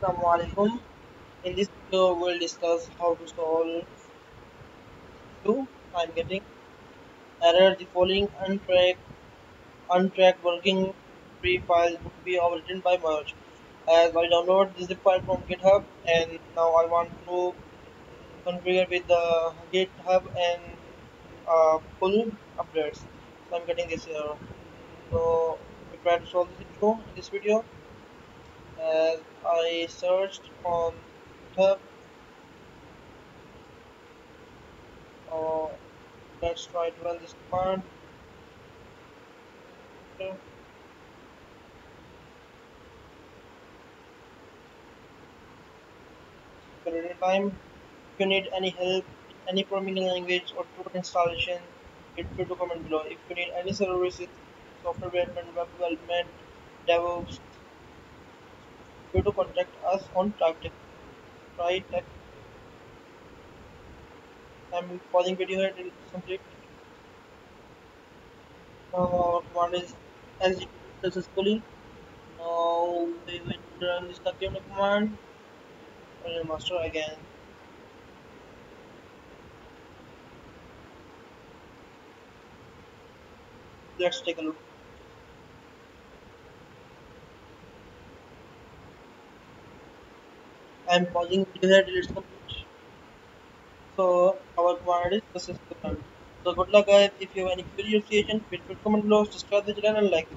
Assalamualaikum. In this video, we'll discuss how to solve issue I'm getting error the following untracked untracked working tree files would be overwritten by merge. As I download the zip file from GitHub and now I want to configure with the GitHub and uh, pull updates. So I'm getting this error. So we try to solve this issue in this video. As I searched on GitHub uh, let's try to run this command time if you need any help any programming language or tool installation feel free to comment below. If you need any services software development web development devops feel to contact us on TriTech. TriTech. I'm pausing video here till it's complete. Uh, now command is executed successfully. Now we will run this document command and master again. Let's take a look. I'm pausing here till it's complete. So our command is successful. So good luck guys. If you have any query or suggestion, feel free to comment below, subscribe the channel and like.